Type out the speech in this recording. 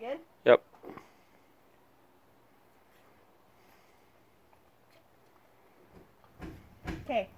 good? Yep. Okay.